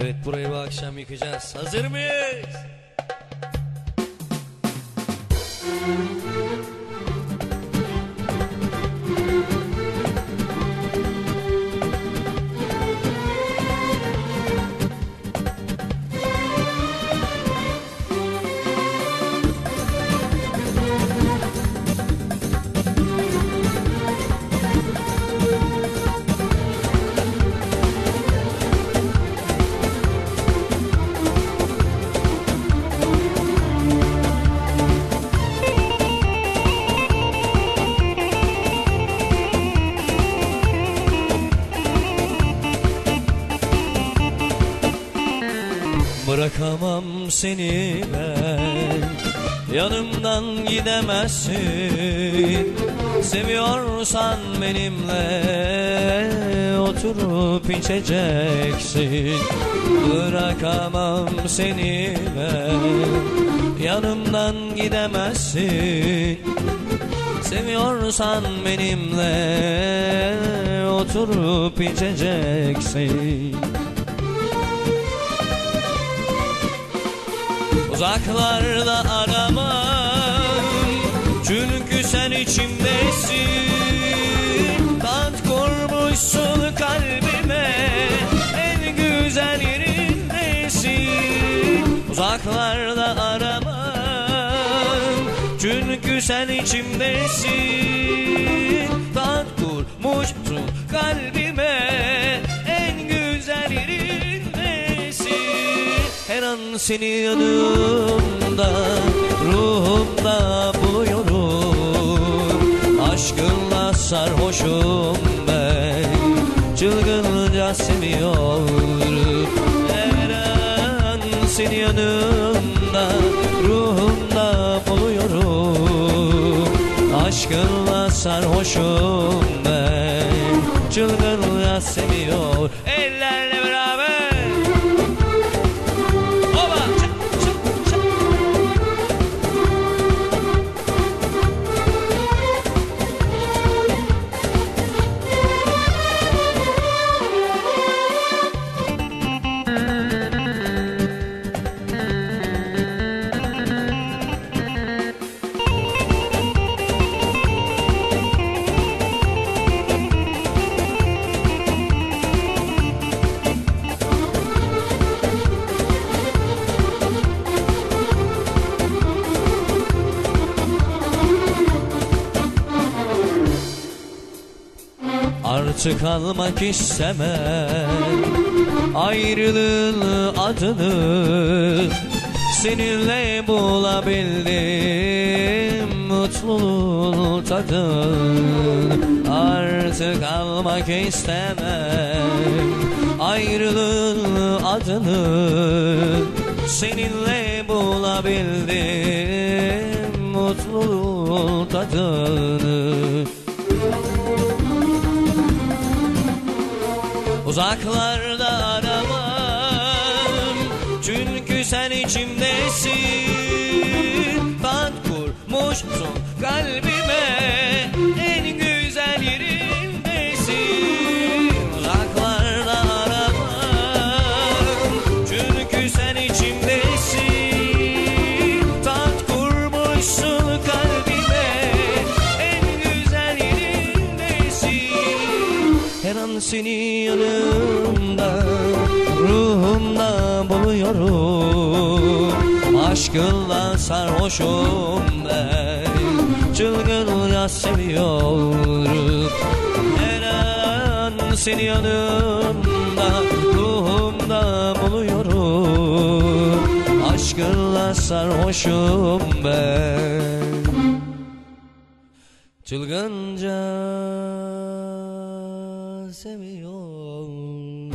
Evet burayı bu akşam yıkacağız. Hazır mıyız? Bırakamam seni ben. Yanımdan gidemezsin. Seviyorsan benimle Oturup içeceksin. Bırakamam seni ben. Yanımdan gidemezsin. Seviyorsan benimle Oturup içeceksin Uzaklarda aramam. Çünkü sen içimdesin. Tat kurmuşsun kalbime. En güzel yerindesin. Uzaklarda aramam. Çünkü sen içimdesin her an seni yanımda Ruhumda buluyorum. Aşkınla sarhoşum ben Çılgınca seviyorum Her an seni yanımda Ruhumda buluyorum. Aşkınla sarhoşum ben Çılgınca seviyor Ellerle Artık almak istemem. Ayrılığın adını Seninle bulabildim. Mutluluğun tadını Artık almak istemem. Ayrılığın adını Seninle bulabildim. Mutluluğun tadını Uzaklarda aramam. Çünkü sen içimdesin seni yanımda Ruhumda buluyorum. Aşkınla sarhoşum ben Çılgınca seviyorum. Her an seni yanımda Ruhumda buluyorum. Aşkınla sarhoşum ben Çılgınca seviyorum